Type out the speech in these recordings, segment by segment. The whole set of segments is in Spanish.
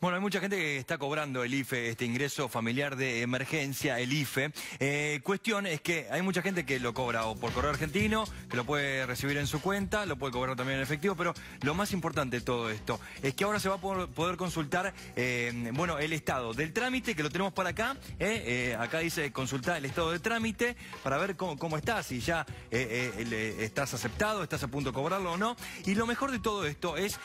Bueno, hay mucha gente que está cobrando el IFE, este ingreso familiar de emergencia, el IFE. Eh, cuestión es que hay mucha gente que lo cobra o por correo argentino, que lo puede recibir en su cuenta, lo puede cobrar también en efectivo, pero lo más importante de todo esto es que ahora se va a poder consultar, eh, bueno, el estado del trámite, que lo tenemos para acá. Eh, acá dice consultar el estado de trámite para ver cómo, estás, si ya estás aceptado, estás a punto de cobrarlo o no. Y lo mejor de todo esto es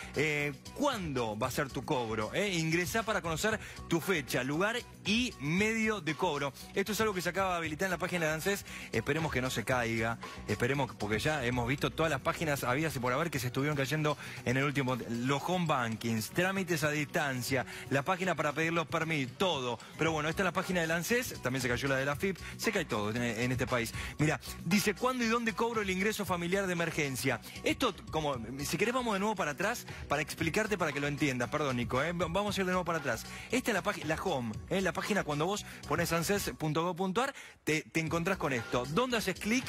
cuándo va a ser tu cobro. Ingresa para conocer tu fecha, lugar y medio de cobro. Esto es algo que se acaba de habilitar en la página de ANSES. Esperemos que no se caiga. Esperemos, porque ya hemos visto todas las páginas habidas y por haber que se estuvieron cayendo en el último. Los home bankings, trámites a distancia, la página para pedir los permisos, todo. Pero bueno, esta es la página del ANSES, también se cayó la de la FIP, se cae todo en, este país. Mira, dice, ¿cuándo y dónde cobro el ingreso familiar de emergencia? Esto, como, si querés vamos de nuevo para atrás para explicarte para que lo entiendas. Perdón, Nico, ¿eh? vamos ir de nuevo para atrás. Esta es la página, la home, ¿eh? la página cuando vos pones anses.gov.ar, te, te encontrás con esto. ¿Dónde haces clic?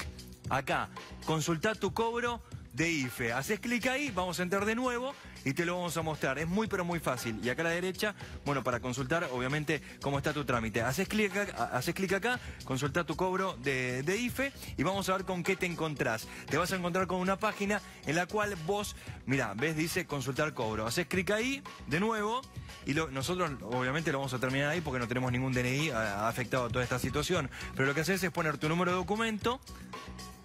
Acá, consultar tu cobro de IFE. Haces clic ahí, vamos a entrar de nuevo y te lo vamos a mostrar. Es muy pero muy fácil. Y acá a la derecha, bueno, para consultar obviamente cómo está tu trámite. Haces clic acá, haces clic acá consultar tu cobro de, de, IFE y vamos a ver con qué te encontrás. Te vas a encontrar con una página en la cual vos, mira, ves, dice consultar cobro. Haces clic ahí, de nuevo y nosotros obviamente lo vamos a terminar ahí porque no tenemos ningún DNI afectado a toda esta situación. Pero lo que haces es poner tu número de documento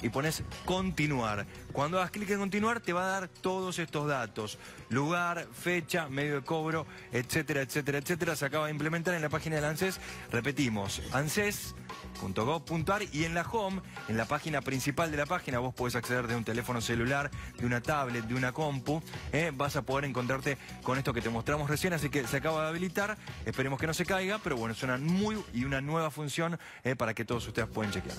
y pones continuar. Cuando hagas clic en continuar te va a dar todos estos datos. Lugar, fecha, medio de cobro, etcétera, etcétera, etcétera. Se acaba de implementar en la página del ANSES. Repetimos, ANSES.gov.ar y en la home, en la página principal de la página, vos podés acceder de un teléfono celular, de una tablet, de una compu, ¿eh? vas a poder encontrarte con esto que te mostramos recién, así que se acaba de habilitar, esperemos que no se caiga, pero bueno, es una muy y una nueva función ¿eh? para que todos ustedes puedan chequear.